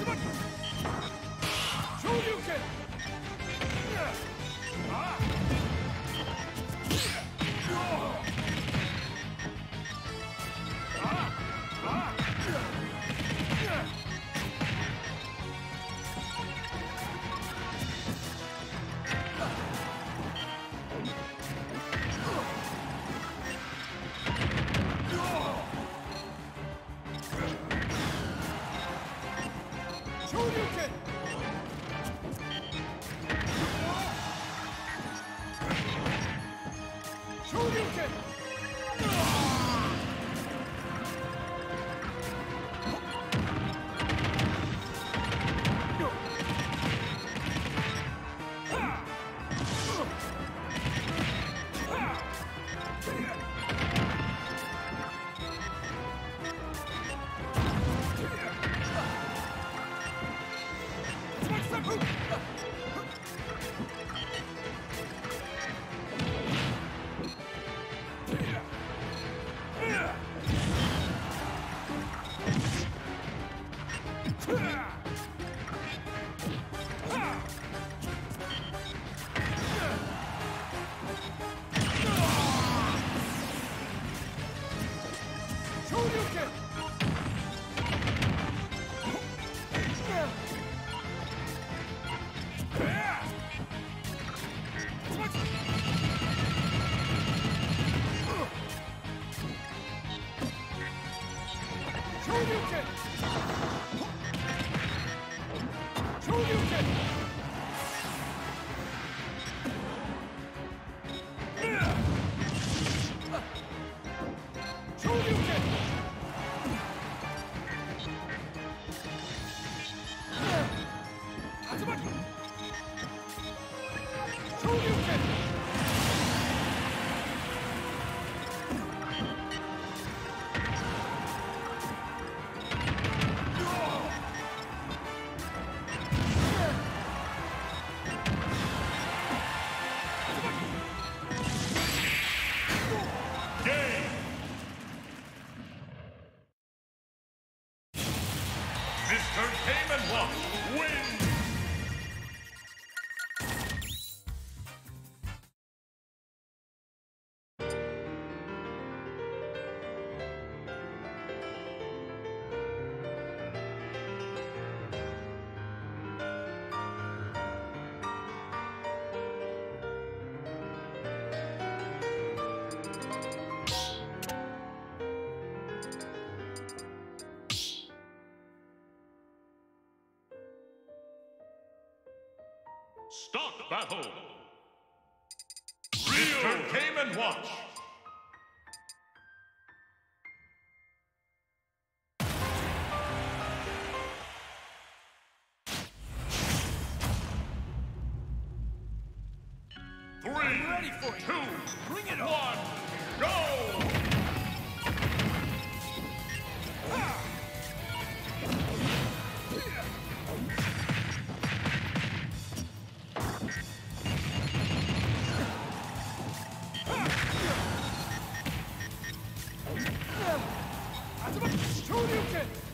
Come on. 昇竜拳昇拳 Show you can! You can... Entertainment One wins. battle. Real came and watch. Three, ready for two, bring it on. One, go! 集まり昇竜拳